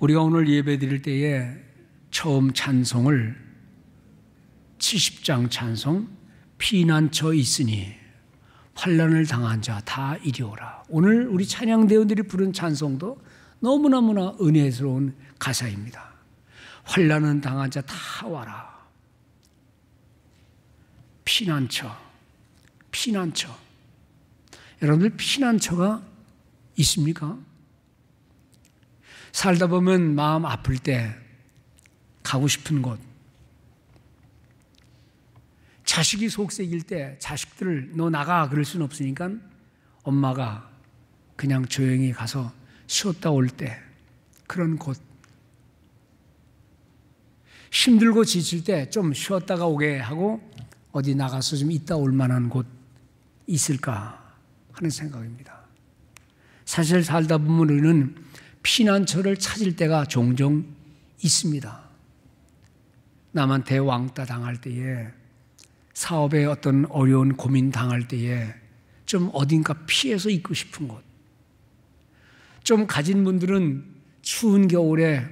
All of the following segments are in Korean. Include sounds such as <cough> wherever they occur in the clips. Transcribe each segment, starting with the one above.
우리가 오늘 예배 드릴 때에 처음 찬송을 70장 찬송 피난처 있으니 환란을 당한 자 다 이리 오라. 오늘 우리 찬양 대원들이 부른 찬송도 너무너무나 은혜스러운 가사입니다. 환란은 당한 자 다 와라. 피난처, 피난처. 여러분들 피난처가 있습니까? 살다 보면 마음 아플 때 가고 싶은 곳. 자식이 속색일 때 자식들을 너 나가 그럴 수는 없으니까 엄마가 그냥 조용히 가서 쉬었다 올 때 그런 곳. 힘들고 지칠 때 좀 쉬었다가 오게 하고 어디 나가서 좀 있다 올 만한 곳 있을까 하는 생각입니다. 사실 살다 보면 우리는 피난처를 찾을 때가 종종 있습니다. 남한테 왕따 당할 때에 사업에 어떤 어려운 고민 당할 때에 좀 어딘가 피해서 있고 싶은 곳. 좀 가진 분들은 추운 겨울에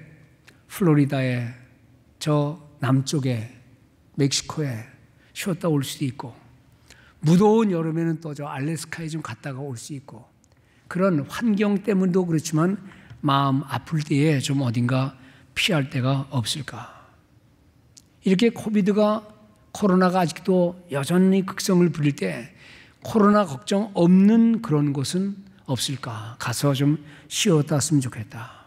플로리다에 저 남쪽에 멕시코에 쉬었다 올 수도 있고 무더운 여름에는 또 저 알래스카에 좀 갔다가 올 수 있고 그런 환경 때문도 그렇지만 마음 아플 때에 좀 어딘가 피할 데가 없을까. 이렇게 코비드가 코로나가 아직도 여전히 극성을 부릴 때 코로나 걱정 없는 그런 곳은 없을까? 가서 좀 쉬었다 왔으면 좋겠다.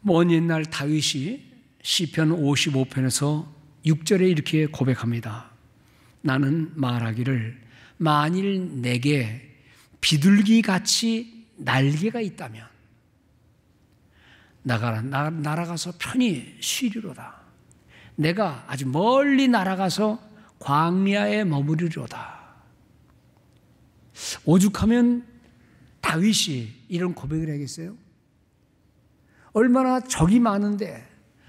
먼 옛날 다윗이 시편 55편에서 6절에 이렇게 고백합니다. 나는 말하기를 만일 내게 비둘기 같이 날개가 있다면 나가 나, 날아가서 편히 쉬리로다. 내가 아주 멀리 날아가서 광야에 머무르리로다. 오죽하면 다윗이 이런 고백을 하겠어요? 얼마나 적이 많은데,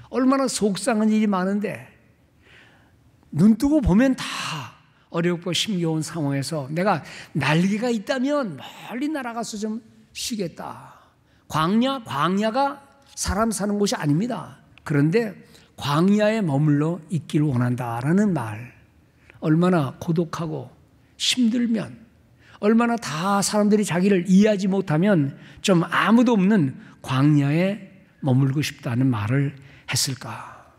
얼마나 속상한 일이 많은데, 눈 뜨고 보면 다 어렵고 힘겨운 상황에서 내가 날개가 있다면 멀리 날아가서 좀 쉬겠다. 광야, 광야가 사람 사는 곳이 아닙니다. 그런데 광야에 머물러 있기를 원한다라는 말. 얼마나 고독하고 힘들면, 얼마나 다 사람들이 자기를 이해하지 못하면 좀 아무도 없는 광야에 머물고 싶다는 말을 했을까.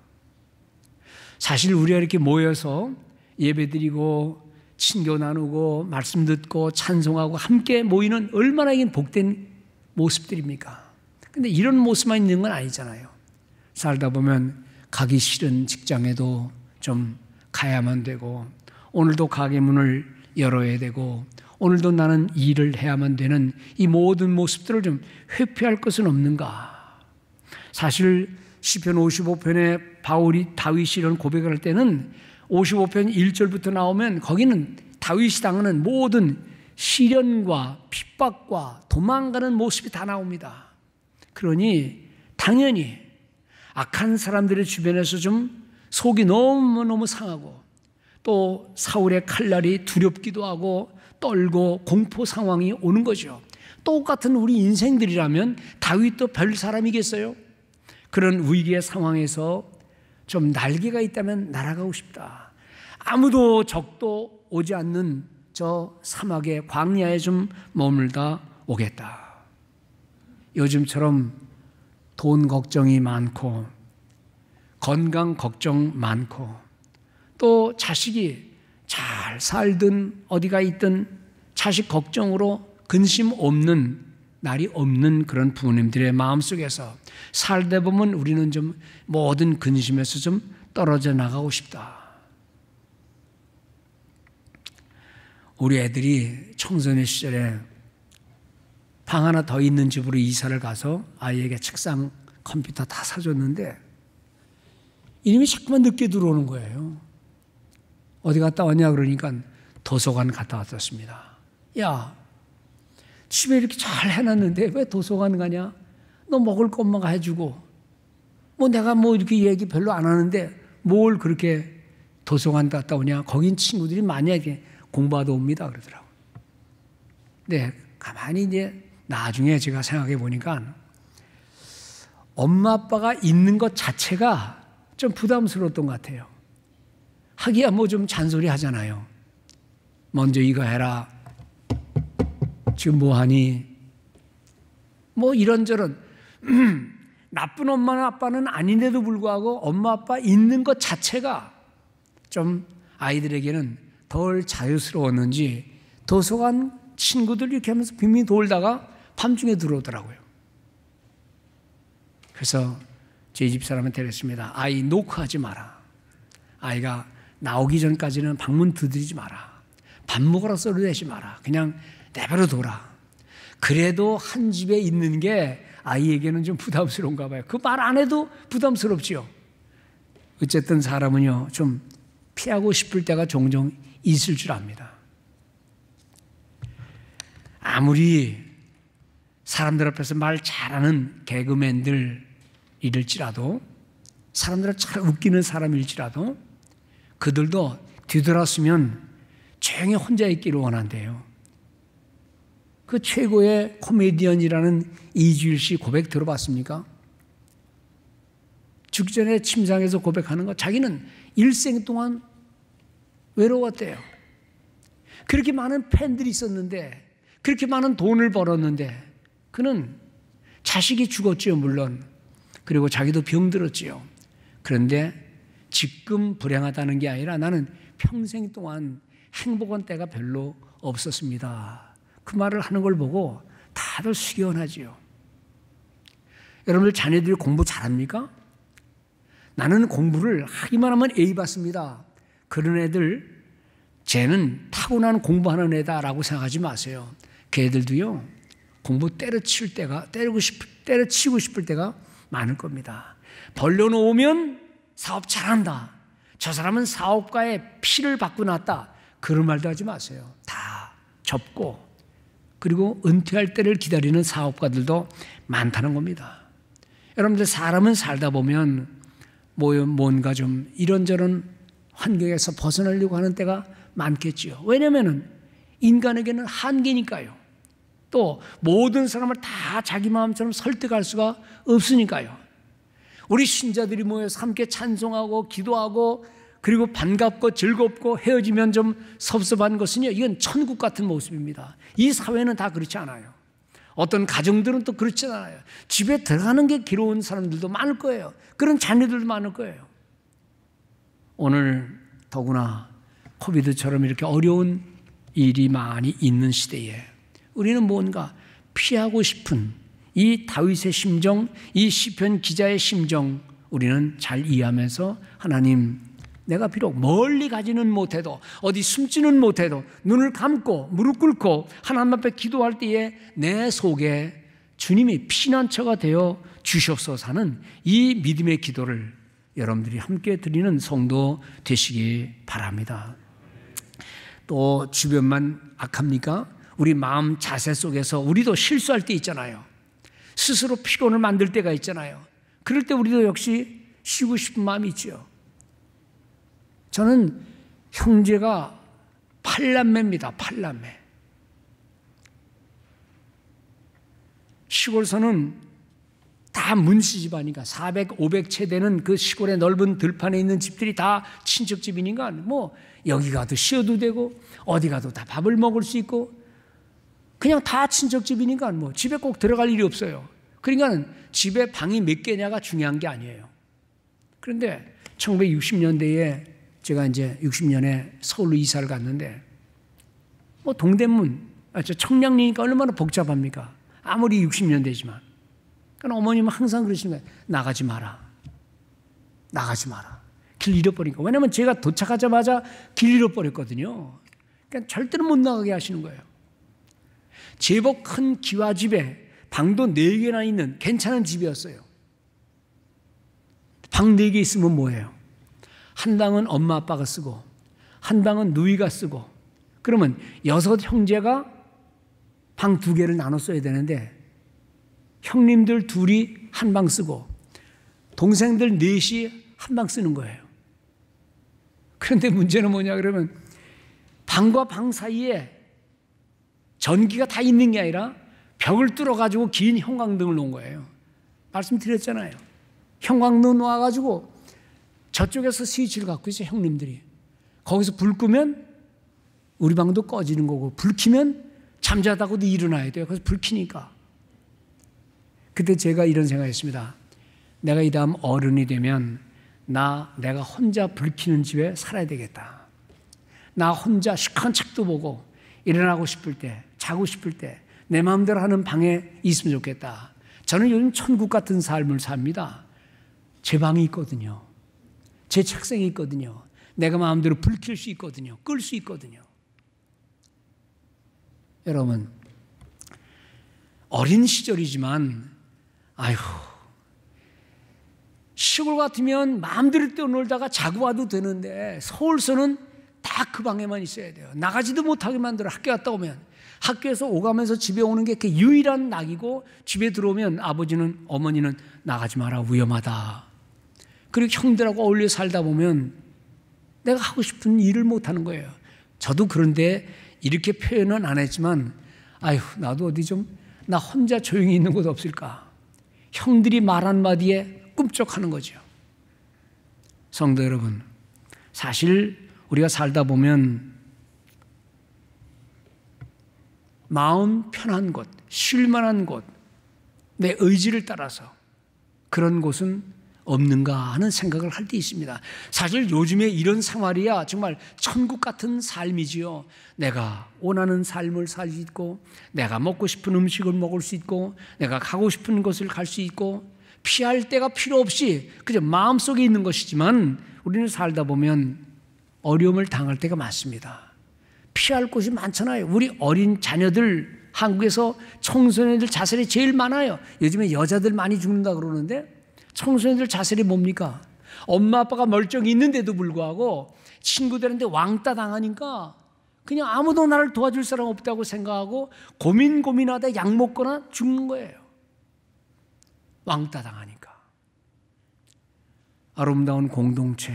사실 우리가 이렇게 모여서 예배 드리고 친교 나누고 말씀 듣고 찬송하고 함께 모이는 얼마나 이게 복된 모습들입니까? 근데 이런 모습만 있는 건 아니잖아요. 살다 보면 가기 싫은 직장에도 좀 가야만 되고 오늘도 가게 문을 열어야 되고 오늘도 나는 일을 해야만 되는 이 모든 모습들을 좀 회피할 것은 없는가? 사실 시편 55편에 바울이 다윗이 이런 고백을 할 때는 55편 1절부터 나오면 거기는 다윗이 당하는 모든 시련과 핍박과 도망가는 모습이 다 나옵니다. 그러니 당연히 악한 사람들의 주변에서 좀 속이 너무너무 상하고 또 사울의 칼날이 두렵기도 하고 떨고 공포 상황이 오는 거죠. 똑같은 우리 인생들이라면 다윗도 별 사람이겠어요? 그런 위기의 상황에서 좀 날개가 있다면 날아가고 싶다. 아무도 적도 오지 않는 저 사막의 광야에 좀 머물다 오겠다. 요즘처럼 돈 걱정이 많고 건강 걱정 많고 또 자식이 잘 살든 어디가 있든 자식 걱정으로 근심 없는 날이 없는 그런 부모님들의 마음속에서 살다 보면 우리는 좀 모든 근심에서 좀 떨어져 나가고 싶다. 우리 애들이 청소년 시절에 방 하나 더 있는 집으로 이사를 가서 아이에게 책상, 컴퓨터 다 사줬는데 이름이 자꾸만 늦게 들어오는 거예요. 어디 갔다 왔냐 그러니까 도서관 갔다 왔었습니다. 야, 집에 이렇게 잘 해놨는데 왜 도서관 가냐? 너 먹을 것만 해주고 뭐 내가 뭐 이렇게 얘기 별로 안 하는데 뭘 그렇게 도서관 갔다 오냐? 거긴 친구들이 많이 공부하다 옵니다 그러더라고. 네, 가만히 이제 나중에 제가 생각해 보니까 엄마 아빠가 있는 것 자체가 좀 부담스러웠던 것 같아요. 하기야 뭐 좀 잔소리 하잖아요. 먼저 이거 해라. 지금 뭐 하니? 뭐 이런저런 <clears throat> 나쁜 엄마나 아빠는 아닌데도 불구하고 엄마 아빠 있는 것 자체가 좀 아이들에게는 덜 자유스러웠는지 도서관 친구들 이렇게 하면서 빈빈 돌다가 밤중에 들어오더라고요. 그래서 제 집사람한테 그랬습니다. 아이 노크하지 마라. 아이가 나오기 전까지는 방문 두드리지 마라. 밥 먹으라 소리 내지 마라. 그냥 내버려 둬라. 그래도 한 집에 있는 게 아이에게는 좀 부담스러운가 봐요. 그 말 안 해도 부담스럽지요. 어쨌든 사람은요, 좀 피하고 싶을 때가 종종 있을 줄 압니다. 아무리 사람들 앞에서 말 잘하는 개그맨들 이럴지라도 사람들을 잘 웃기는 사람일지라도 그들도 뒤돌았으면 조용히 혼자 있기를 원한대요. 그 최고의 코미디언이라는 이주일 씨 고백 들어봤습니까? 죽기 전에 침상에서 고백하는 거 자기는 일생 동안 외로웠대요. 그렇게 많은 팬들이 있었는데 그렇게 많은 돈을 벌었는데 그는 자식이 죽었지요, 물론. 그리고 자기도 병들었지요. 그런데 지금 불행하다는 게 아니라 나는 평생 동안 행복한 때가 별로 없었습니다. 그 말을 하는 걸 보고 다들 숙연하지요. 여러분들 자녀들이 공부 잘합니까? 나는 공부를 하기만 하면 A 받습니다. 그런 애들, 쟤는 타고난 공부하는 애다라고 생각하지 마세요. 그 애들도요, 공부 때려칠 때가, 때리고 싶, 때려치고 싶을 때가 많을 겁니다. 벌려놓으면 사업 잘한다. 저 사람은 사업가의 피를 받고 났다. 그런 말도 하지 마세요. 다 접고, 그리고 은퇴할 때를 기다리는 사업가들도 많다는 겁니다. 여러분들 사람은 살다 보면 뭐 뭔가 좀 이런저런 환경에서 벗어나려고 하는 때가 많겠지요. 왜냐면은 인간에게는 한계니까요. 또 모든 사람을 다 자기 마음처럼 설득할 수가 없으니까요. 우리 신자들이 모여서 함께 찬송하고 기도하고 그리고 반갑고 즐겁고 헤어지면 좀 섭섭한 것은요, 이건 천국 같은 모습입니다. 이 사회는 다 그렇지 않아요. 어떤 가정들은 또 그렇지 않아요. 집에 들어가는 게 괴로운 사람들도 많을 거예요. 그런 자녀들도 많을 거예요. 오늘 더구나 코비드처럼 이렇게 어려운 일이 많이 있는 시대에 우리는 뭔가 피하고 싶은 이 다윗의 심정, 이 시편 기자의 심정 우리는 잘 이해하면서 하나님 내가 비록 멀리 가지는 못해도 어디 숨지는 못해도 눈을 감고 무릎 꿇고 하나님 앞에 기도할 때에 내 속에 주님이 피난처가 되어 주시옵소서 하는 이 믿음의 기도를 여러분들이 함께 드리는 성도 되시기 바랍니다. 또 주변만 악합니까? 우리 마음 자세 속에서 우리도 실수할 때 있잖아요. 스스로 피곤을 만들 때가 있잖아요. 그럴 때 우리도 역시 쉬고 싶은 마음이 있죠. 저는 형제가 팔남매입니다. 팔남매. 시골서는 다 문씨 집안이니까 400, 500 채 되는 그 시골의 넓은 들판에 있는 집들이 다 친척 집이니까 뭐 여기 가도 쉬어도 되고 어디 가도 다 밥을 먹을 수 있고 그냥 다 친척 집이니까 뭐 집에 꼭 들어갈 일이 없어요. 그러니까 집에 방이 몇 개냐가 중요한 게 아니에요. 그런데 1960년대에 제가 이제 60년에 서울로 이사를 갔는데 뭐 동대문, 아, 저 청량리니까 얼마나 복잡합니까? 아무리 60년대지만. 그러니까 어머님은 항상 그러시는 거예요. 나가지 마라. 나가지 마라. 길 잃어버리니까. 왜냐면 제가 도착하자마자 길 잃어버렸거든요. 그러니까 절대로 못 나가게 하시는 거예요. 제법 큰 기와집에 방도 4개나 있는 괜찮은 집이었어요. 방 4개 있으면 뭐예요? 한 방은 엄마 아빠가 쓰고, 한 방은 누이가 쓰고, 그러면 여섯 형제가 방 두 개를 나눠 써야 되는데, 형님들 둘이 한 방 쓰고, 동생들 넷이 한 방 쓰는 거예요. 그런데 문제는 뭐냐 그러면 방과 방 사이에 전기가 다 있는 게 아니라 벽을 뚫어 가지고 긴 형광등을 놓은 거예요. 말씀드렸잖아요. 형광등 놓아 가지고 저쪽에서 스위치를 갖고 있어요, 형님들이. 거기서 불 끄면 우리 방도 꺼지는 거고, 불 켜면 잠자다고도 일어나야 돼요. 그래서 불 켜니까. 그때 제가 이런 생각했습니다. 내가 이 다음 어른이 되면 나 내가 혼자 불 켜는 집에 살아야 되겠다. 나 혼자 시큰 책도 보고 일어나고 싶을 때, 자고 싶을 때, 내 마음대로 하는 방에 있으면 좋겠다. 저는 요즘 천국 같은 삶을 삽니다. 제 방이 있거든요. 제 책상이 있거든요. 내가 마음대로 불 켤 수 있거든요. 끌 수 있거든요. 여러분, 어린 시절이지만, 아휴, 시골 같으면 마음대로 뛰어놀다가 자고 와도 되는데, 서울서는 딱그 방에만 있어야 돼요. 나가지도 못하게 만들어 학교 갔다 오면. 학교에서 오가면서 집에 오는 게 그 유일한 낙이고, 집에 들어오면 아버지는, 어머니는 나가지 마라, 위험하다. 그리고 형들하고 어울려 살다 보면 내가 하고 싶은 일을 못 하는 거예요. 저도 그런데 이렇게 표현은 안 했지만, 아휴, 나도 어디 좀, 나 혼자 조용히 있는 곳 없을까? 형들이 말 한마디에 꿈쩍하는 거죠. 성도 여러분, 사실 우리가 살다 보면 마음 편한 곳, 쉴 만한 곳, 내 의지를 따라서 그런 곳은 없는가 하는 생각을 할 때 있습니다. 사실 요즘에 이런 생활이야 정말 천국 같은 삶이지요. 내가 원하는 삶을 살 수 있고, 내가 먹고 싶은 음식을 먹을 수 있고, 내가 가고 싶은 곳을 갈 수 있고, 피할 때가 필요 없이 그저 마음속에 있는 것이지만 우리는 살다 보면 어려움을 당할 때가 많습니다. 피할 곳이 많잖아요. 우리 어린 자녀들 한국에서 청소년들 자살이 제일 많아요. 요즘에 여자들 많이 죽는다 그러는데 청소년들 자살이 뭡니까? 엄마 아빠가 멀쩡히 있는데도 불구하고 친구들한테 왕따 당하니까 그냥 아무도 나를 도와줄 사람 없다고 생각하고 고민 고민하다 약 먹거나 죽는 거예요. 왕따 당하니까. 아름다운 공동체,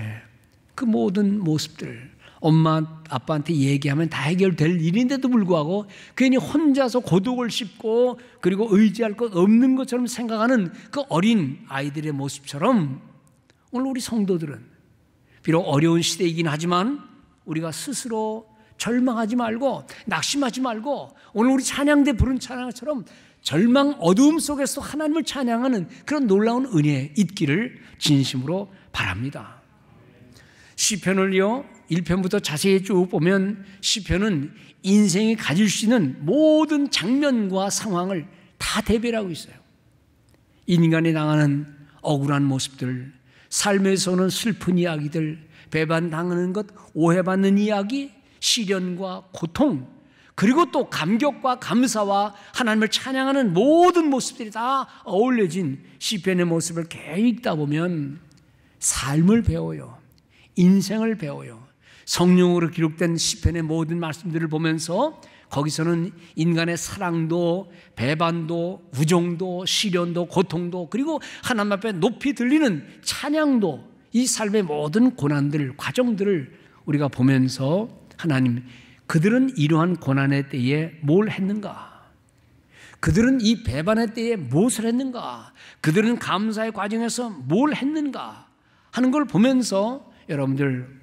그 모든 모습들, 엄마, 아빠한테 얘기하면 다 해결될 일인데도 불구하고 괜히 혼자서 고독을 씹고 그리고 의지할 것 없는 것처럼 생각하는 그 어린 아이들의 모습처럼 오늘 우리 성도들은 비록 어려운 시대이긴 하지만 우리가 스스로 절망하지 말고 낙심하지 말고 오늘 우리 찬양대 부른 찬양처럼 절망 어두움 속에서 하나님을 찬양하는 그런 놀라운 은혜 있기를 진심으로 바랍니다. 시편을요 1편부터 자세히 쭉 보면 시편은 인생이 가질 수 있는 모든 장면과 상황을 다 대별하고 있어요. 인간이 당하는 억울한 모습들, 삶에서는 슬픈 이야기들, 배반당하는 것, 오해받는 이야기, 시련과 고통, 그리고 또 감격과 감사와 하나님을 찬양하는 모든 모습들이 다 어울려진 시편의 모습을 계속 읽다 보면 삶을 배워요. 인생을 배워요. 성령으로 기록된 시편의 모든 말씀들을 보면서 거기서는 인간의 사랑도 배반도 우정도 시련도 고통도 그리고 하나님 앞에 높이 들리는 찬양도 이 삶의 모든 고난들 과정들을 우리가 보면서 하나님 그들은 이러한 고난의 때에 뭘 했는가? 그들은 이 배반의 때에 무엇을 했는가? 그들은 감사의 과정에서 뭘 했는가? 하는 걸 보면서 여러분들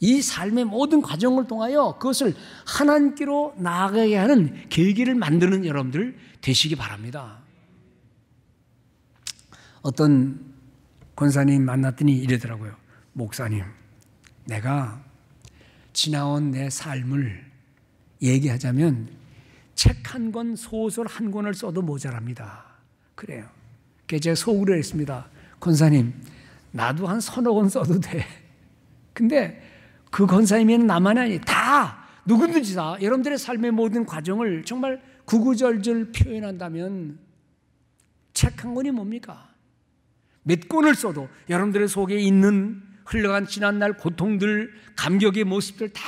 이 삶의 모든 과정을 통하여 그것을 하나님께로 나아가게 하는 계기를 만드는 여러분들 되시기 바랍니다. 어떤 권사님 만났더니 이러더라고요. 목사님, 내가 지나온 내 삶을 얘기하자면 책 한 권, 소설 한 권을 써도 모자랍니다. 그래요. 그래서 제가 속으로 했습니다. 권사님, 나도 한 서너 권 써도 돼. 근데 그 권사님에는 나만 아니 다 누구든지 다 여러분들의 삶의 모든 과정을 정말 구구절절 표현한다면 책 한 권이 뭡니까? 몇 권을 써도 여러분들의 속에 있는 흘러간 지난날 고통들, 감격의 모습들 다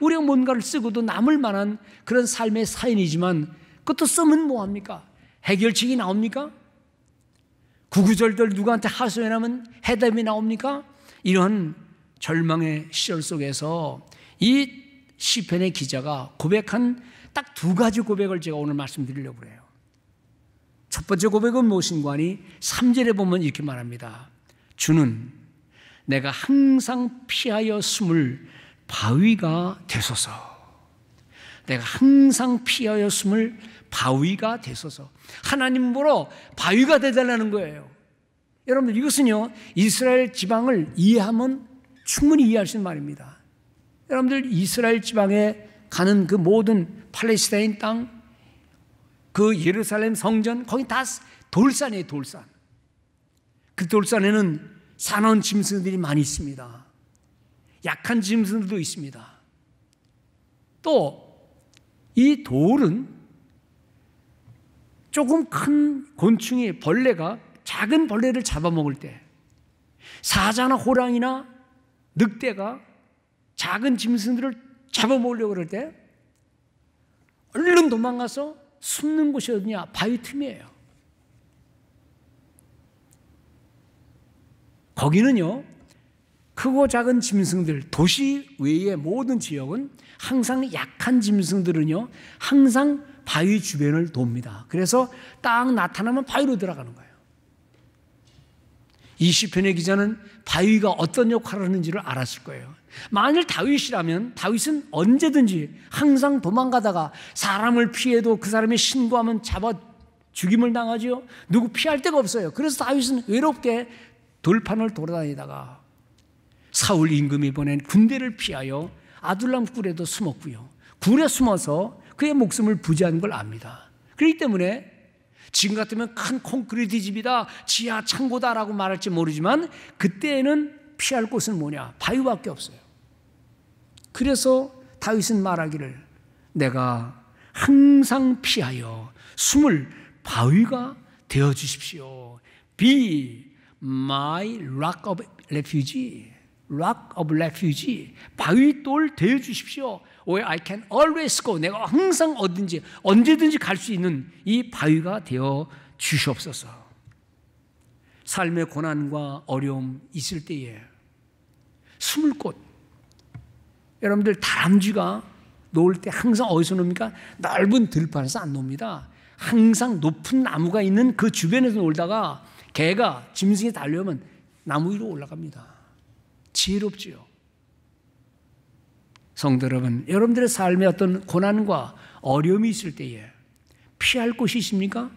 우리가 뭔가를 쓰고도 남을 만한 그런 삶의 사연이지만 그것도 쓰면 뭐합니까? 해결책이 나옵니까? 구구절절 누구한테 하소연하면 해답이 나옵니까? 이러한 절망의 시절 속에서 이 시편의 기자가 고백한 딱 두 가지 고백을 제가 오늘 말씀드리려고 해요. 첫 번째 고백은 무엇인가 하니 3절에 보면 이렇게 말합니다. 주는 내가 항상 피하여 숨을 바위가 되소서. 내가 항상 피하여 숨을 바위가 되소서. 하나님 보러 바위가 되달라는 거예요. 여러분들 이것은요, 이스라엘 지방을 이해하면 충분히 이해할 수 있는 말입니다. 여러분들 이스라엘 지방에 가는 그 모든 팔레스타인 땅, 그 예루살렘 성전, 거기 다 돌산이에요, 돌산. 그 돌산에는 산원 짐승들이 많이 있습니다. 약한 짐승들도 있습니다. 또 이 돌은 조금 큰 곤충이 벌레가 작은 벌레를 잡아먹을 때 사자나 호랑이나 늑대가 작은 짐승들을 잡아먹으려고 그럴 때 얼른 도망가서 숨는 곳이 어디냐? 바위 틈이에요. 거기는요, 크고 작은 짐승들, 도시 외의 모든 지역은 항상 약한 짐승들은요, 항상 바위 주변을 돕니다. 그래서 딱 나타나면 바위로 들어가는 거예요. 이 시편의 기자는 바위가 어떤 역할을 하는지를 알았을 거예요. 만일 다윗이라면 다윗은 언제든지 항상 도망가다가 사람을 피해도 그 사람이 신고하면 잡아 죽임을 당하지요. 누구 피할 데가 없어요. 그래서 다윗은 외롭게 돌판을 돌아다니다가 사울 임금이 보낸 군대를 피하여 아둘람 굴에도 숨었고요. 굴에 숨어서 그의 목숨을 부지한 걸 압니다. 그렇기 때문에 지금 같으면 큰 콘크리트 집이다, 지하 창고다라고 말할지 모르지만 그때에는 피할 곳은 뭐냐? 바위밖에 없어요. 그래서 다윗은 말하기를 내가 항상 피하여 숨을 바위가 되어 주십시오. Be my rock of refuge. rock of refuge. 바위 돌 되어 주십시오. Where I can always go. 내가 항상 어딘지 언제든지 갈 수 있는 이 바위가 되어 주시옵소서. 삶의 고난과 어려움 있을 때에 숨을 곳. 여러분들 다람쥐가 놓을 때 항상 어디서 놉니까? 넓은 들판에서 안 놉니다. 항상 높은 나무가 있는 그 주변에서 놀다가 개가 짐승이 달려오면 나무 위로 올라갑니다. 지혜롭지요. 성도 여러분, 여러분들의 삶에 어떤 고난과 어려움이 있을 때에 피할 곳이 있습니까?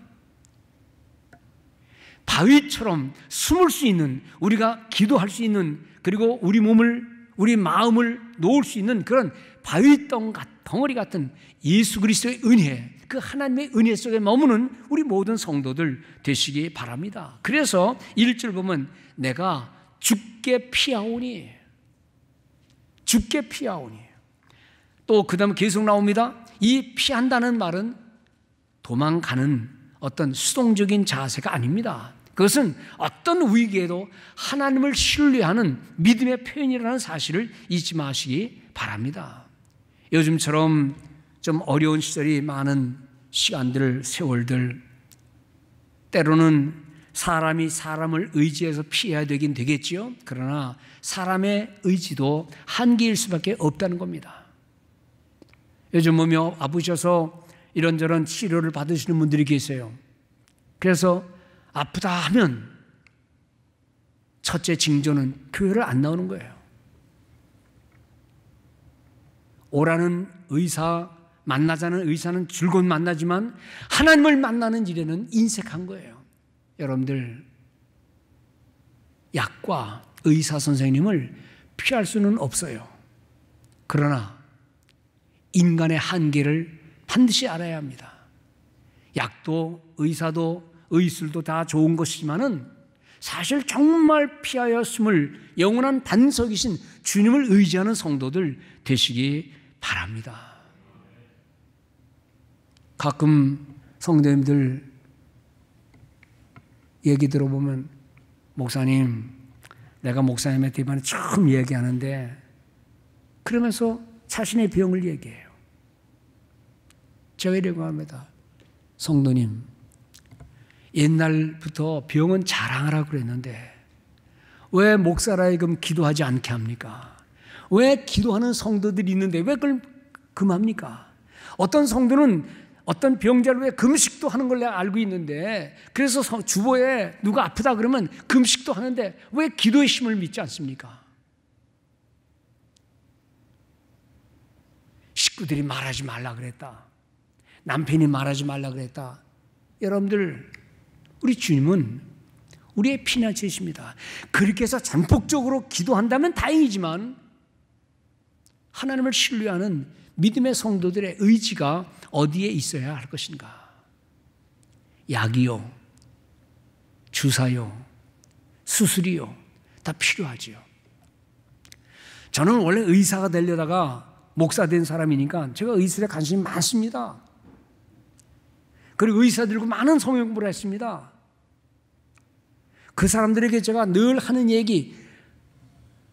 바위처럼 숨을 수 있는, 우리가 기도할 수 있는, 그리고 우리 몸을, 우리 마음을 놓을 수 있는 그런 바위덩 덩어리 같은 예수 그리스도의 은혜, 그 하나님의 은혜 속에 머무는 우리 모든 성도들 되시기 바랍니다. 그래서 1절 보면 내가 죽게 피하오니, 죽게 피하오니. 또 그 다음 계속 나옵니다. 이 피한다는 말은 도망가는 어떤 수동적인 자세가 아닙니다. 그것은 어떤 위기에도 하나님을 신뢰하는 믿음의 표현이라는 사실을 잊지 마시기 바랍니다. 요즘처럼 좀 어려운 시절이 많은 시간들, 세월들, 때로는 사람이 사람을 의지해서 피해야 되긴 되겠지요. 그러나 사람의 의지도 한계일 수밖에 없다는 겁니다. 요즘 몸이 아프셔서 이런저런 치료를 받으시는 분들이 계세요. 그래서 아프다 하면 첫째 징조는 교회를 안 나오는 거예요. 오라는 의사, 만나자는 의사는 즐거운 만나지만 하나님을 만나는 일에는 인색한 거예요. 여러분들, 약과 의사 선생님을 피할 수는 없어요. 그러나 인간의 한계를 반드시 알아야 합니다. 약도 의사도 의술도 다 좋은 것이지만은 사실 정말 피하여 숨을 영원한 단석이신 주님을 의지하는 성도들 되시기 바랍니다. 가끔 성도님들 얘기 들어보면 목사님, 내가 목사님한테 이번에 처음 얘기하는데 그러면서 자신의 병을 얘기해요. 제가 이라고 합니다. 성도님, 옛날부터 병은 자랑하라고 그랬는데 왜 목사라이금 기도하지 않게 합니까? 왜 기도하는 성도들이 있는데 왜 그걸 금합니까? 어떤 성도는 어떤 병자를 위해 금식도 하는 걸 내가 알고 있는데 그래서 주보에 누가 아프다 그러면 금식도 하는데 왜 기도의 힘을 믿지 않습니까? 식구들이 말하지 말라 그랬다. 남편이 말하지 말라 그랬다. 여러분들 우리 주님은 우리의 피난처이십니다. 그렇게 해서 전폭적으로 기도한다면 다행이지만 하나님을 신뢰하는 믿음의 성도들의 의지가 어디에 있어야 할 것인가? 약이요, 주사요, 수술이요, 다 필요하지요. 저는 원래 의사가 되려다가 목사 된 사람이니까 제가 의술에 관심이 많습니다. 그리고 의사들과 많은 성경 공부를 했습니다. 그 사람들에게 제가 늘 하는 얘기,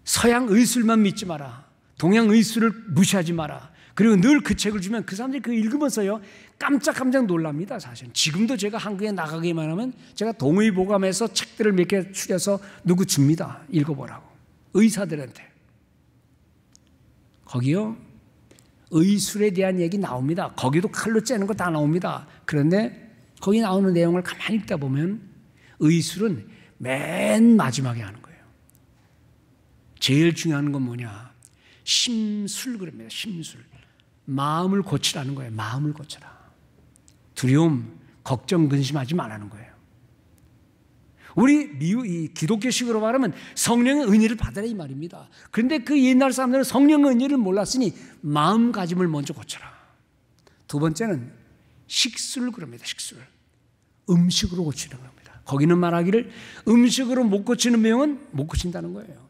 서양 의술만 믿지 마라. 동양 의술을 무시하지 마라. 그리고 늘 그 책을 주면 그 사람들이 그 읽으면서요 깜짝깜짝 놀랍니다 사실 지금도 제가 한국에 나가기만 하면 제가 동의보감해서 책들을 몇 개 추려서 누구 줍니다 읽어보라고 의사들한테 거기요 의술에 대한 얘기 나옵니다 거기도 칼로 째는 거 다 나옵니다 그런데 거기 나오는 내용을 가만히 읽다 보면 의술은 맨 마지막에 하는 거예요 제일 중요한 건 뭐냐 심술 그럽니다 심술 마음을 고치라는 거예요. 마음을 고쳐라. 두려움, 걱정, 근심하지 말라는 거예요. 우리 미국 이 기독교식으로 말하면 성령의 은혜를 받아라 이 말입니다. 그런데 그 옛날 사람들은 성령의 은혜를 몰랐으니 마음가짐을 먼저 고쳐라. 두 번째는 식술 그럽니다. 식술. 음식으로 고치는 겁니다. 거기는 말하기를 음식으로 못 고치는 병은 못 고친다는 거예요.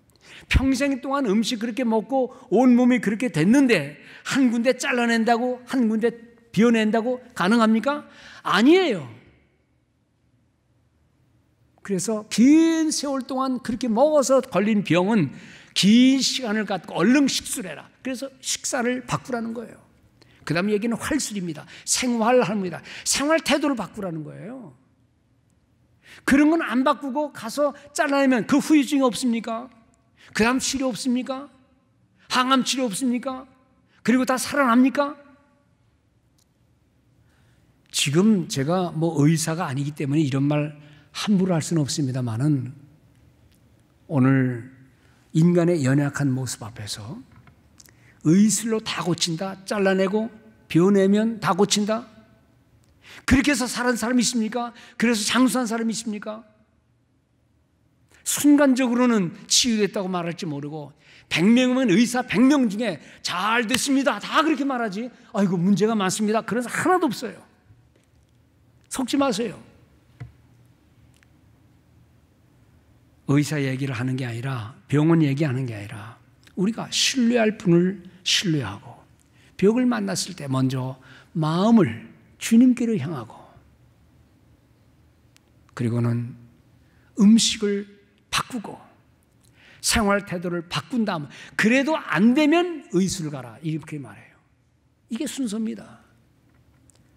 평생 동안 음식 그렇게 먹고 온 몸이 그렇게 됐는데 한 군데 잘라낸다고 한 군데 비워낸다고 가능합니까? 아니에요. 그래서 긴 세월 동안 그렇게 먹어서 걸린 병은 긴 시간을 갖고 얼른 식술해라. 그래서 식사를 바꾸라는 거예요. 그 다음 얘기는 활술입니다. 생활합니다. 생활 태도를 바꾸라는 거예요. 그런 건 안 바꾸고 가서 잘라내면 그 후유증이 없습니까? 그암 치료 없습니까? 항암 치료 없습니까? 그리고 다 살아납니까? 지금 제가 뭐 의사가 아니기 때문에 이런 말 함부로 할 수는 없습니다만은 오늘 인간의 연약한 모습 앞에서 의술로 다 고친다, 잘라내고 비워내면 다 고친다. 그렇게 해서 살은 사람이 있습니까? 그래서 장수한 사람이 있습니까? 순간적으로는 치유됐다고 말할지 모르고 100명이면 의사 100명 중에 잘 됐습니다. 다 그렇게 말하지. 아이고 문제가 많습니다. 그래서 하나도 없어요. 속지 마세요. 의사 얘기를 하는 게 아니라 병원 얘기하는 게 아니라 우리가 신뢰할 분을 신뢰하고 벽을 만났을 때 먼저 마음을 주님께로 향하고 그리고는 음식을 바꾸고 생활 태도를 바꾼 다음 그래도 안 되면 의술 가라 이렇게 말해요. 이게 순서입니다.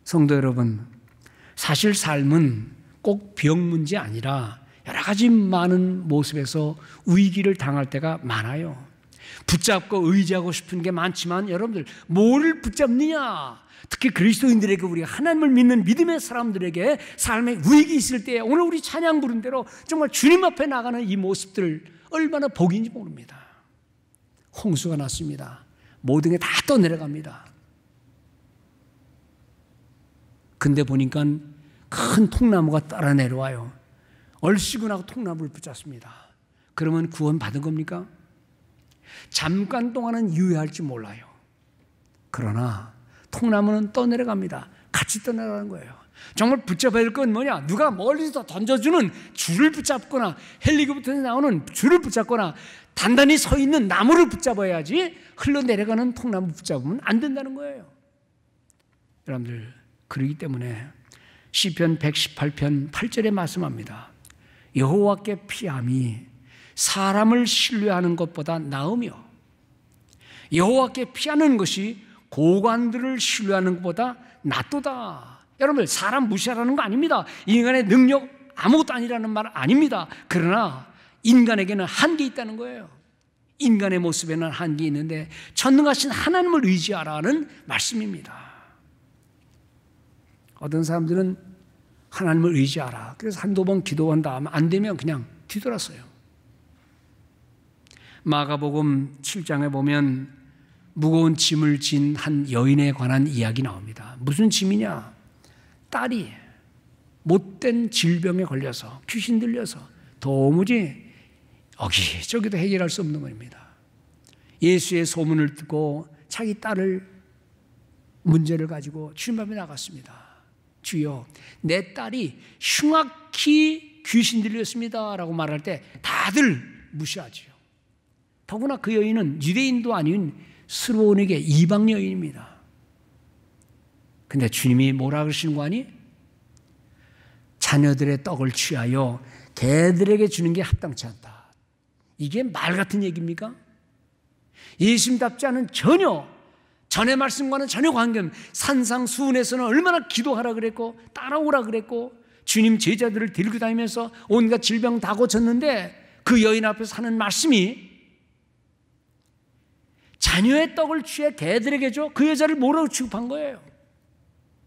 성도 여러분, 사실 삶은 꼭 병 문제 아니라 여러 가지 많은 모습에서 위기를 당할 때가 많아요. 붙잡고 의지하고 싶은 게 많지만 여러분들 뭐를 붙잡느냐? 특히 그리스도인들에게 우리가 하나님을 믿는 믿음의 사람들에게 삶의 위기 있을 때 오늘 우리 찬양 부른 대로 정말 주님 앞에 나가는 이 모습들 얼마나 복인지 모릅니다. 홍수가 났습니다. 모든 게 다 떠내려갑니다. 근데 보니까 큰 통나무가 따라 내려와요. 얼씨구나고 통나무를 붙잡습니다. 그러면 구원 받은 겁니까? 잠깐 동안은 유효할지 몰라요. 그러나 통나무는 떠내려갑니다. 같이 떠내려가는 거예요. 정말 붙잡아야 될 건 뭐냐? 누가 멀리서 던져주는 줄을 붙잡거나 헬리콥터에서 나오는 줄을 붙잡거나 단단히 서 있는 나무를 붙잡아야지 흘러내려가는 통나무 붙잡으면 안 된다는 거예요. 여러분들 그러기 때문에 시편 118편 8절에 말씀합니다. 여호와께 피함이 사람을 신뢰하는 것보다 나으며 여호와께 피하는 것이 고관들을 신뢰하는 것보다 낫도다. 여러분, 사람 무시하라는 거 아닙니다. 인간의 능력 아무것도 아니라는 말 아닙니다. 그러나 인간에게는 한계 있다는 거예요. 인간의 모습에는 한계 있는데 전능하신 하나님을 의지하라는 말씀입니다. 어떤 사람들은 하나님을 의지하라. 그래서 한두 번 기도한 다음 안 되면 그냥 뒤돌았어요. 마가복음 7장에 보면 무거운 짐을 진 한 여인에 관한 이야기 나옵니다. 무슨 짐이냐? 딸이 못된 질병에 걸려서 귀신 들려서 도무지 여기저기도 해결할 수 없는 겁니다. 예수의 소문을 듣고 자기 딸을 문제를 가지고 앞에 나갔습니다. 주여, 내 딸이 흉악히 귀신 들렸습니다. 라고 말할 때 다들 무시하지요. 더구나 그 여인은 유대인도 아닌 스로온에게 이방 여인입니다. 근데 주님이 뭐라 그러시는 거 아니? 자녀들의 떡을 취하여 개들에게 주는 게 합당치 않다. 이게 말 같은 얘기입니까? 예수님답지 않은 전혀 전의 말씀과는 전혀 관계없는 산상수훈에서는 얼마나 기도하라 그랬고 따라오라 그랬고 주님 제자들을 데리고 다니면서 온갖 질병 다 고쳤는데 그 여인 앞에서 하는 말씀이 자녀의 떡을 취해 개들에게 줘? 그 여자를 뭐라고 취급한 거예요?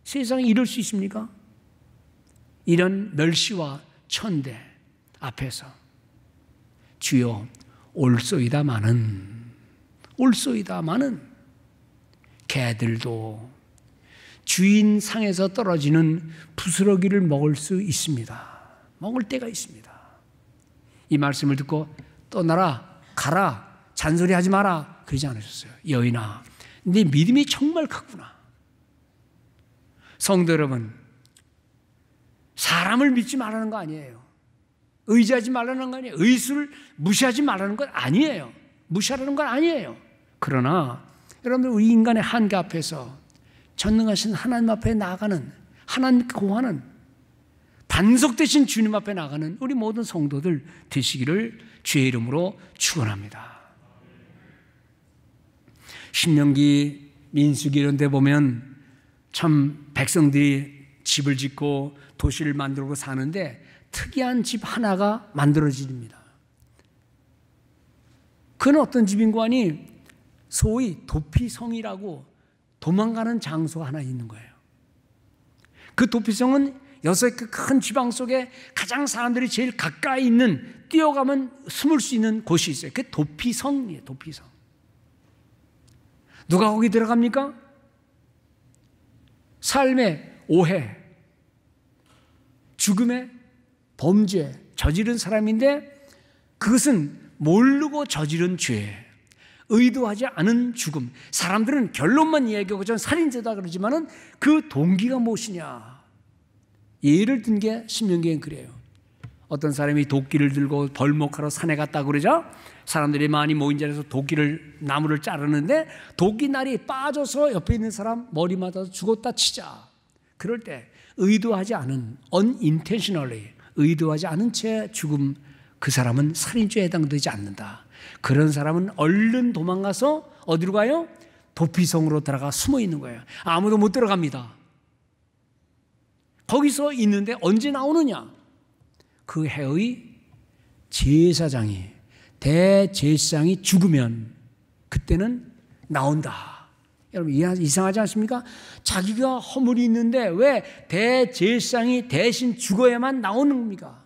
세상에 이럴 수 있습니까? 이런 멸시와 천대 앞에서 주여 올소이다마는 올소이다마는 개들도 주인 상에서 떨어지는 부스러기를 먹을 수 있습니다. 먹을 때가 있습니다. 이 말씀을 듣고 떠나라, 가라, 잔소리 하지 마라. 그러지 않으셨어요. 여인아, 네 믿음이 정말 크구나. 성도 여러분, 사람을 믿지 말라는 거 아니에요. 의지하지 말라는 거 아니에요. 의술을 무시하지 말라는 건 아니에요. 무시하라는 건 아니에요. 그러나 여러분들 우리 인간의 한계 앞에서 전능하신 하나님 앞에 나가는 하나님 고하는 반석 대신 주님 앞에 나가는 우리 모든 성도들 되시기를 주의 이름으로 축원합니다. 신명기 민수기 이런 데 보면 참 백성들이 집을 짓고 도시를 만들고 사는데 특이한 집 하나가 만들어집니다. 그건 어떤 집인고 하니 소위 도피성이라고 도망가는 장소 하나 있는 거예요. 그 도피성은 여섯 그큰 지방 속에 가장 사람들이 제일 가까이 있는 뛰어가면 숨을 수 있는 곳이 있어요. 그 도피성이에요. 도피성. 누가 거기 들어갑니까? 삶의 오해, 죽음의 범죄, 저지른 사람인데 그것은 모르고 저지른 죄, 의도하지 않은 죽음. 사람들은 결론만 이야기하고 전 살인죄다 그러지만은 그 동기가 무엇이냐. 예를 든 게 신명기엔 그래요. 어떤 사람이 도끼를 들고 벌목하러 산에 갔다 그러죠? 사람들이 많이 모인 자리에서 도끼를 나무를 자르는데 도끼 날이 빠져서 옆에 있는 사람 머리 맞아서 죽었다 치자. 그럴 때 의도하지 않은 unintentionally 의도하지 않은 채 죽음 그 사람은 살인죄에 해당되지 않는다. 그런 사람은 얼른 도망가서 어디로 가요? 도피성으로 들어가 숨어 있는 거예요. 아무도 못 들어갑니다. 거기서 있는데 언제 나오느냐? 그 해의 제사장이 대제사장이 죽으면 그때는 나온다. 여러분 이상하지 않습니까? 자기가 허물이 있는데 왜 대제사장이 대신 죽어야만 나오는 겁니까?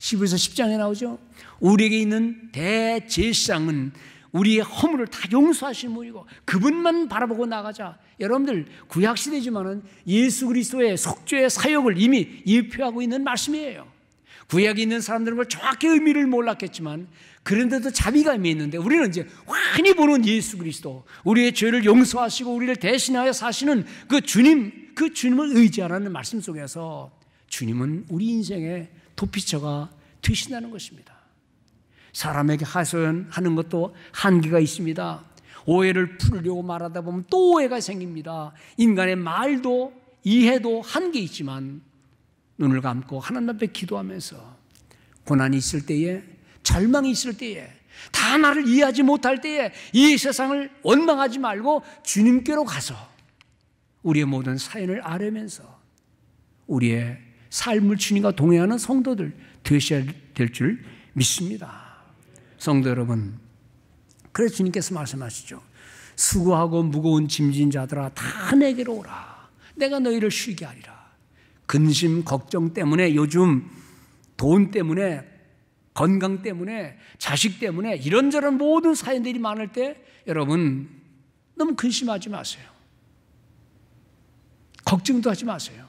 10에서 10장에 나오죠. 우리에게 있는 대제사장은 우리의 허물을 다 용서하시는 분이고 그분만 바라보고 나가자. 여러분들 구약 시대지만은 예수 그리스도의 속죄의 사역을 이미 예표하고 있는 말씀이에요. 구약에 있는 사람들은 정확히 의미를 몰랐겠지만 그런데도 자비감이 있는데 우리는 이제 환히 보는 예수 그리스도 우리의 죄를 용서하시고 우리를 대신하여 사시는 그 주님 그 주님을 의지하라는 말씀 속에서 주님은 우리 인생의 도피처가 되신다는 것입니다. 사람에게 하소연하는 것도 한계가 있습니다. 오해를 풀려고 말하다 보면 또 오해가 생깁니다. 인간의 말도 이해도 한계 있지만 눈을 감고 하나님 앞에 기도하면서 고난이 있을 때에 절망이 있을 때에 다 나를 이해하지 못할 때에 이 세상을 원망하지 말고 주님께로 가서 우리의 모든 사연을 아뢰면서 우리의 삶을 주님과 동행하는 성도들 되셔야 될 줄 믿습니다. 성도 여러분, 그래서 주님께서 말씀하시죠. 수고하고 무거운 짐진 자들아 다 내게로 오라. 내가 너희를 쉬게 하리라. 근심, 걱정 때문에 요즘 돈 때문에 건강 때문에 자식 때문에 이런저런 모든 사연들이 많을 때 여러분 너무 근심하지 마세요. 걱정도 하지 마세요.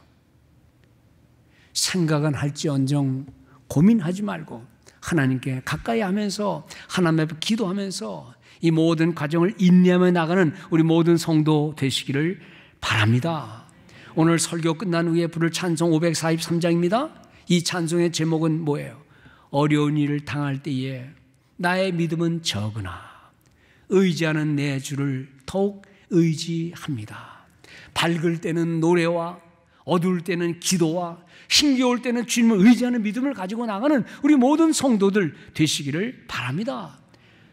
생각은 할지언정 고민하지 말고 하나님께 가까이 하면서 하나님 앞에 기도하면서 이 모든 과정을 인내하며 나가는 우리 모든 성도 되시기를 바랍니다. 오늘 설교 끝난 후에 부를 찬송 543장입니다. 이 찬송의 제목은 뭐예요? 어려운 일을 당할 때에 나의 믿음은 적으나 의지하는 내 주를 더욱 의지합니다. 밝을 때는 노래와 어두울 때는 기도와 힘겨울 때는 주님을 의지하는 믿음을 가지고 나가는 우리 모든 성도들 되시기를 바랍니다.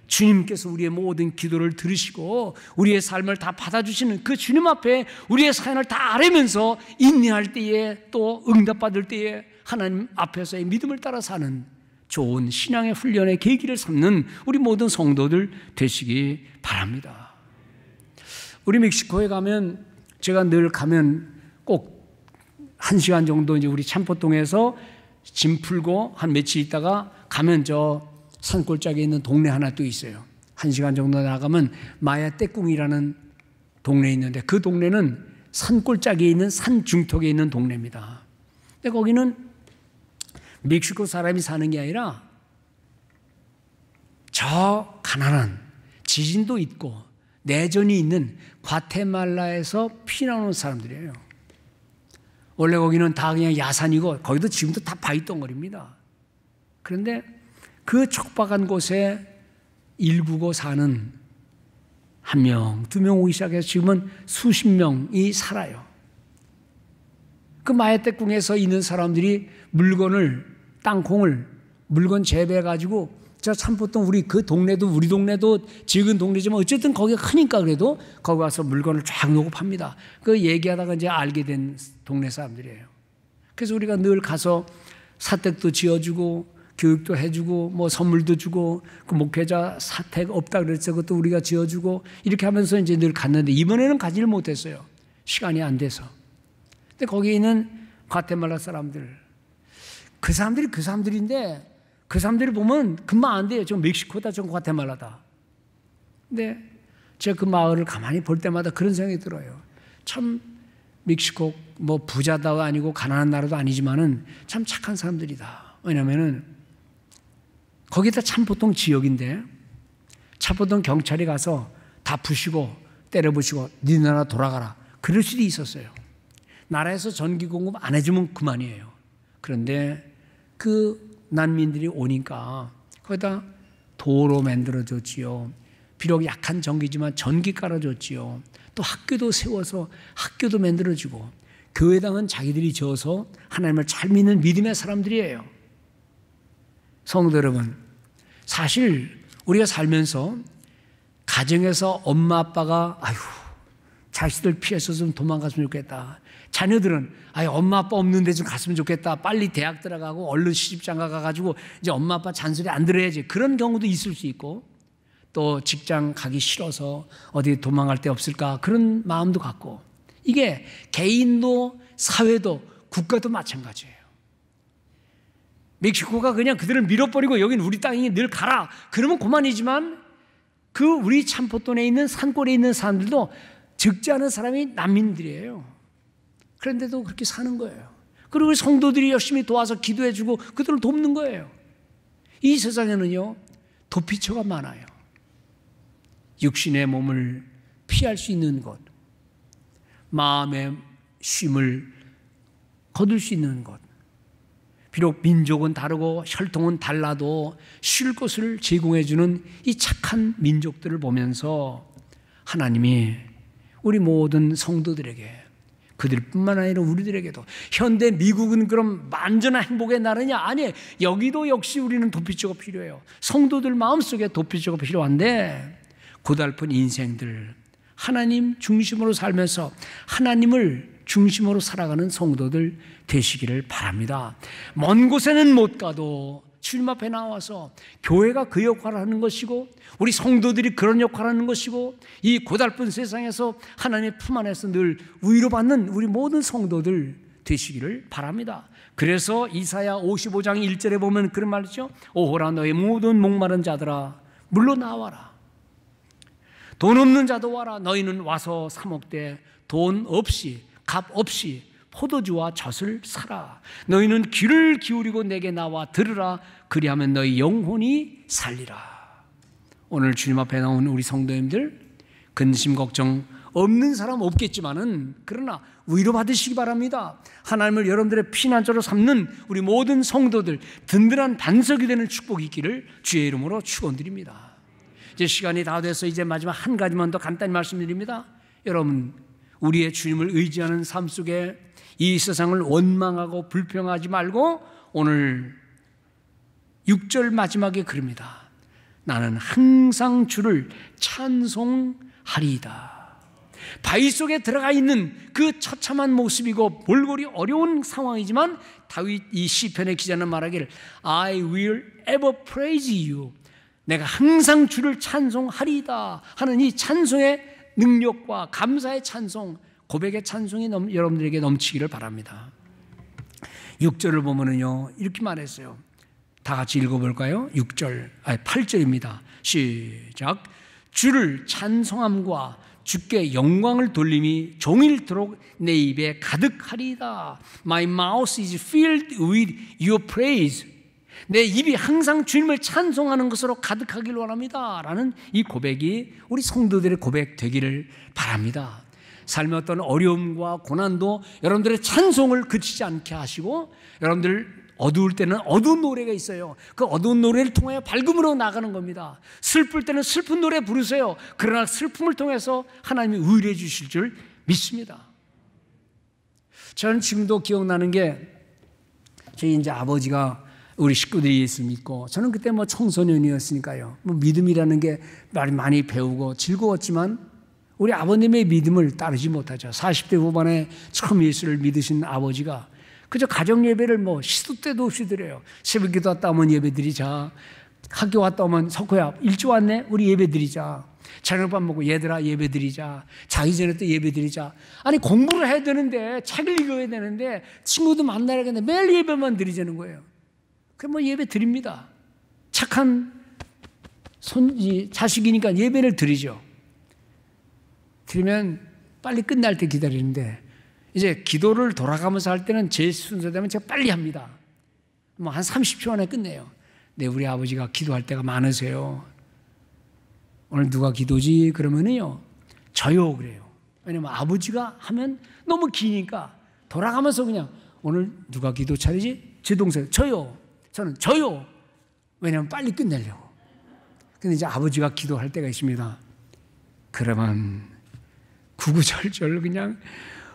주님께서 우리의 모든 기도를 들으시고 우리의 삶을 다 받아주시는 그 주님 앞에 우리의 사연을 다 아뢰면서 인내할 때에 또 응답받을 때에 하나님 앞에서의 믿음을 따라 사는 좋은 신앙의 훈련의 계기를 삼는 우리 모든 성도들 되시기 바랍니다. 우리 멕시코에 가면 제가 늘 가면 꼭 한 시간 정도 이제 우리 참포동에서 짐 풀고 한 며칠 있다가 가면 저 산골짜기에 있는 동네 하나 또 있어요. 한 시간 정도 나가면 마야 떼꿍이라는 동네에 있는데 그 동네는 산골짜기에 있는 산 중턱에 있는 동네입니다. 근데 거기는 멕시코 사람이 사는 게 아니라 저 가난한 지진도 있고 내전이 있는 과테말라에서 피난 온 사람들이에요. 원래 거기는 다 그냥 야산이고 거기도 지금도 다 바위 덩어리입니다. 그런데 그 촉박한 곳에 일구고 사는 한 명, 두 명 오기 시작해서 지금은 수십 명이 살아요. 그 마야떼궁에서 있는 사람들이 물건을 땅콩을 물건 재배해 가지고 저 참포동 우리 그 동네도 우리 동네도 지은 동네지만 어쨌든 거기가 크니까 그래도 거기 가서 물건을 쫙 놓고 팝니다. 그 얘기하다가 이제 알게 된 동네 사람들이에요. 그래서 우리가 늘 가서 사택도 지어주고 교육도 해주고 뭐 선물도 주고 그 목회자 사택 없다 그랬어 그것도 우리가 지어주고 이렇게 하면서 이제 늘 갔는데 이번에는 가지를 못했어요. 시간이 안 돼서. 근데 거기 있는 과테말라 사람들 그 사람들이 그 사람들인데 그 사람들이 보면 금방 안 돼요. 저 멕시코다, 저 과테말라다. 근데 제가 그 마을을 가만히 볼 때마다 그런 생각이 들어요. 참 멕시코 뭐 부자다가 아니고 가난한 나라도 아니지만은 참 착한 사람들이다. 왜냐면은 거기다 참 보통 지역인데 참 보통 경찰이 가서 다 부시고 때려 부시고 네 나라 돌아가라. 그럴 수도 있었어요. 나라에서 전기 공급 안 해주면 그만이에요. 그런데 그 난민들이 오니까 거기다 도로 만들어 줬지요. 비록 약한 전기지만 전기 깔아 줬지요. 또 학교도 세워서 학교도 만들어 주고 교회당은 자기들이 지어서 하나님을 잘 믿는 믿음의 사람들이에요. 성도 여러분, 사실 우리가 살면서 가정에서 엄마 아빠가 아휴 자식들 피해서 좀 도망갔으면 좋겠다. 자녀들은 아 엄마 아빠 없는 데 좀 갔으면 좋겠다. 빨리 대학 들어가고 얼른 시집 장가 가가지고 이제 엄마 아빠 잔소리 안 들어야지. 그런 경우도 있을 수 있고 또 직장 가기 싫어서 어디 도망갈 데 없을까 그런 마음도 갖고 이게 개인도 사회도 국가도 마찬가지예요. 멕시코가 그냥 그들을 밀어버리고 여긴 우리 땅이 늘 가라. 그러면 그만이지만 그 우리 참포돈에 있는 산골에 있는 사람들도 적지 않은 사람이 난민들이에요. 그런데도 그렇게 사는 거예요. 그리고 성도들이 열심히 도와서 기도해주고 그들을 돕는 거예요. 이 세상에는요, 도피처가 많아요. 육신의 몸을 피할 수 있는 것, 마음의 쉼을 거둘 수 있는 것. 비록 민족은 다르고 혈통은 달라도 쉴 곳을 제공해주는 이 착한 민족들을 보면서 하나님이 우리 모든 성도들에게 그들뿐만 아니라 우리들에게도 현대 미국은 그럼 완전한 행복의 나라냐? 아니 여기도 역시 우리는 도피처가 필요해요. 성도들 마음속에 도피처가 필요한데 고달픈 인생들 하나님 중심으로 살면서 하나님을 중심으로 살아가는 성도들 되시기를 바랍니다. 먼 곳에는 못 가도 주님 앞에 나와서 교회가 그 역할을 하는 것이고 우리 성도들이 그런 역할을 하는 것이고 이 고달픈 세상에서 하나님의 품 안에서 늘 위로받는 우리 모든 성도들 되시기를 바랍니다. 그래서 이사야 55장 1절에 보면 그런 말이죠. 오호라 너의 모든 목마른 자들아 물로 나와라. 돈 없는 자도 와라. 너희는 와서 사 먹되 돈 없이 값 없이 포도주와 젖을 사라. 너희는 귀를 기울이고 내게 나와 들으라. 그리하면 너희 영혼이 살리라. 오늘 주님 앞에 나온 우리 성도님들 근심 걱정 없는 사람 없겠지만은 그러나 위로 받으시기 바랍니다. 하나님을 여러분들의 피난처로 삼는 우리 모든 성도들 든든한 반석이 되는 축복이 있기를 주의 이름으로 축원드립니다. 이제 시간이 다 돼서 이제 마지막 한 가지만 더 간단히 말씀드립니다. 여러분 우리의 주님을 의지하는 삶 속에 이 세상을 원망하고 불평하지 말고 오늘 6절 마지막에 그럽니다. 나는 항상 주를 찬송하리이다. 바위 속에 들어가 있는 그 처참한 모습이고 몰골이 어려운 상황이지만 다윗 이 시편의 기자는 말하기를 I will ever praise you. 내가 항상 주를 찬송하리이다 하는 이 찬송의 능력과 감사의 찬송 고백의 찬송이 넘, 여러분들에게 넘치기를 바랍니다. 6절을 보면은요, 이렇게 말했어요. 다 같이 읽어볼까요? 6절, 아니 8절입니다. 시작. 주를 찬송함과 주께 영광을 돌림이 종일토록 내 입에 가득하리다. My mouth is filled with your praise. 내 입이 항상 주님을 찬송하는 것으로 가득하길 원합니다. 라는 이 고백이 우리 성도들의 고백 되기를 바랍니다. 삶의 어떤 어려움과 고난도 여러분들의 찬송을 그치지 않게 하시고 여러분들 어두울 때는 어두운 노래가 있어요. 그 어두운 노래를 통하여 밝음으로 나가는 겁니다. 슬플 때는 슬픈 노래 부르세요. 그러나 슬픔을 통해서 하나님이 의뢰해 주실 줄 믿습니다. 저는 지금도 기억나는 게 저희 이제 아버지가 우리 식구들이 예수 믿고 저는 그때 뭐 청소년이었으니까요. 뭐 믿음이라는 게 많이 배우고 즐거웠지만 우리 아버님의 믿음을 따르지 못하죠. 40대 후반에 처음 예수를 믿으신 아버지가 그저 가정 예배를 뭐 시도 때도 없이 드려요. 새벽 기도 왔다 오면 예배 드리자. 학교 왔다 오면 석호야 일찍 왔네? 우리 예배 드리자. 저녁밥 먹고 얘들아 예배 드리자. 자기 전에 또 예배 드리자. 아니 공부를 해야 되는데 책을 읽어야 되는데 친구도 만나야 되는데 매일 예배만 드리자는 거예요. 그럼 뭐 예배 드립니다. 착한 손, 자식이니까 예배를 드리죠. 그러면 빨리 끝날 때 기다리는데 이제 기도를 돌아가면서 할 때는 제 순서되면 제가 빨리 합니다. 뭐 한 30초 안에 끝내요. 네, 우리 아버지가 기도할 때가 많으세요. 오늘 누가 기도지? 그러면은요, 저요. 그래요. 왜냐면 아버지가 하면 너무 기니까 돌아가면서 그냥 오늘 누가 기도 차리지? 제 동생, 저요. 저는 저요. 왜냐면 빨리 끝내려고. 근데 이제 아버지가 기도할 때가 있습니다. 그러면 구구절절 그냥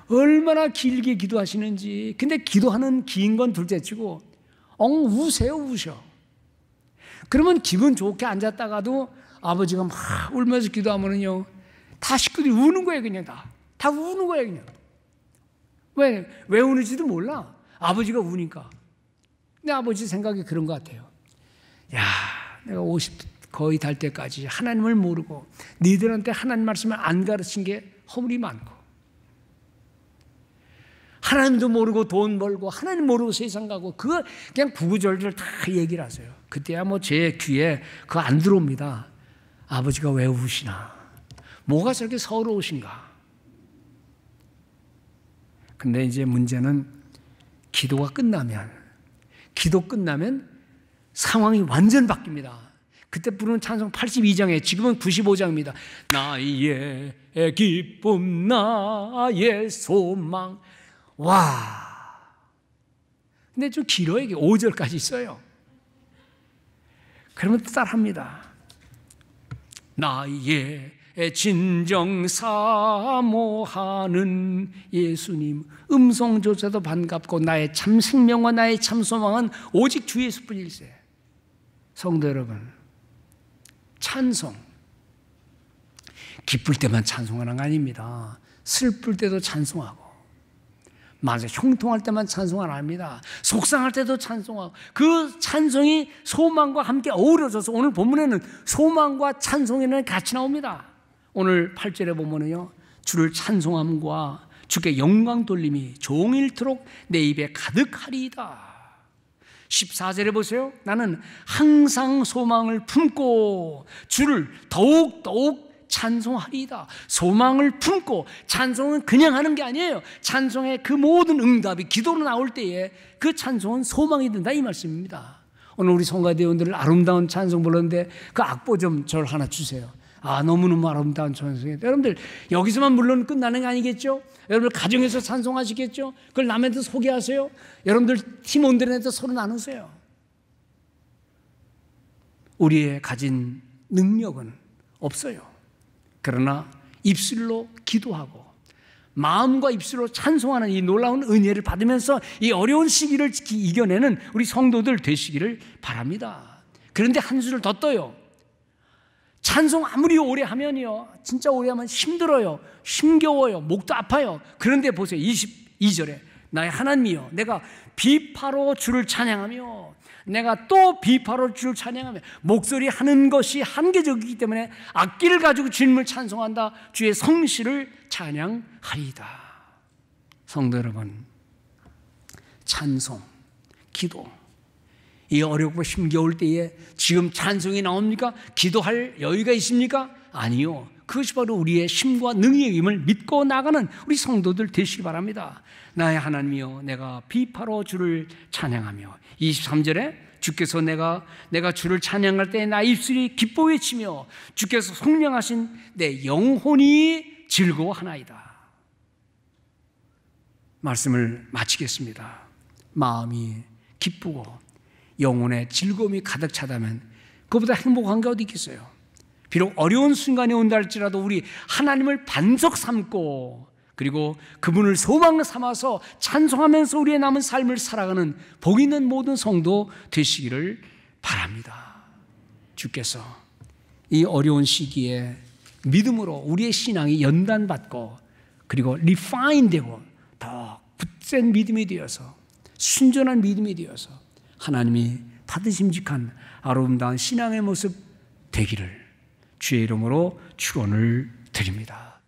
얼마나 길게 기도하시는지. 근데 기도하는 긴 건 둘째 치고 엉 우세요 우셔. 그러면 기분 좋게 앉았다가도 아버지가 막 울면서 기도하면은요 다 식구들이 우는 거예요 그냥 다. 다 우는 거예요 그냥. 왜? 왜 우는지도 몰라. 아버지가 우니까. 내 아버지 생각이 그런 것 같아요. 야, 내가 50 거의 달 때까지 하나님을 모르고 니들한테 하나님 말씀을 안 가르친 게 허물이 많고 하나님도 모르고 돈 벌고 하나님 모르고 세상 가고 그거 그냥 구구절절 다 얘기를 하세요. 그때야 뭐 제 귀에 그거 안 들어옵니다. 아버지가 왜 우시나? 뭐가 저렇게 서러우신가? 근데 이제 문제는 기도가 끝나면 기도 끝나면 상황이 완전 바뀝니다. 그때 부르는 찬송 82장에 지금은 95장입니다. 나의 기쁨, 나의 소망. 와. 근데 좀 길어요. 이게 5절까지 있어요. 그러면 따라합니다. 나의 진정 사모하는 예수님 음성조차도 반갑고 나의 참 생명과 나의 참 소망은 오직 주 예수뿐일세. 성도 여러분, 찬송. 기쁠 때만 찬송하는 거 아닙니다. 슬플 때도 찬송하고, 맞아요. 형통할 때만 찬송 안 합니다. 속상할 때도 찬송하고 그 찬송이 소망과 함께 어우러져서 오늘 본문에는 소망과 찬송에는 같이 나옵니다. 오늘 8절에 보면은요. 주를 찬송함과 주께 영광 돌림이 종일토록 내 입에 가득하리이다. 14절에 보세요. 나는 항상 소망을 품고 주를 더욱 더욱 찬송하리이다. 소망을 품고 찬송은 그냥 하는 게 아니에요. 찬송의 그 모든 응답이 기도로 나올 때에 그 찬송은 소망이 된다 이 말씀입니다. 오늘 우리 성가대원들 아름다운 찬송 불렀는데 그 악보 좀 절 하나 주세요. 아 너무너무 아름다운 찬송이에요. 여러분들 여기서만 물론 끝나는 게 아니겠죠? 여러분들 가정에서 찬송하시겠죠? 그걸 남한테 소개하세요. 여러분들 팀원들한테 서로 나누세요. 우리의 가진 능력은 없어요. 그러나 입술로 기도하고 마음과 입술로 찬송하는 이 놀라운 은혜를 받으면서 이 어려운 시기를 이겨내는 우리 성도들 되시기를 바랍니다. 그런데 한 수를 더 떠요. 찬송 아무리 오래 하면요. 진짜 오래 하면 힘들어요. 힘겨워요. 목도 아파요. 그런데 보세요. 22절에 나의 하나님이여 내가 비파로 주를 찬양하며 내가 또 비파로 주를 찬양하며 목소리 하는 것이 한계적이기 때문에 악기를 가지고 주님을 찬송한다. 주의 성실을 찬양하리이다. 성도 여러분, 찬송, 기도. 이 어렵고 힘겨울 때에 지금 찬송이 나옵니까? 기도할 여유가 있습니까? 아니요. 그것이 바로 우리의 힘과 능력임을 믿고 나가는 우리 성도들 되시기 바랍니다. 나의 하나님이여 내가 비파로 주를 찬양하며 23절에 주께서 내가 내가 주를 찬양할 때 나 입술이 기뻐 외치며 주께서 성령하신 내 영혼이 즐거워하나이다. 말씀을 마치겠습니다. 마음이 기쁘고 영혼의 즐거움이 가득 차다면 그보다 행복한 게 어디 있겠어요? 비록 어려운 순간이 온다 할지라도 우리 하나님을 반석 삼고 그리고 그분을 소망 삼아서 찬송하면서 우리의 남은 삶을 살아가는 복 있는 모든 성도 되시기를 바랍니다. 주께서 이 어려운 시기에 믿음으로 우리의 신앙이 연단받고 그리고 리파인되고 더 굳센 믿음이 되어서 순전한 믿음이 되어서 하나님이 받으심직한 아름다운 신앙의 모습 되기를 주의 이름으로 축원을 드립니다.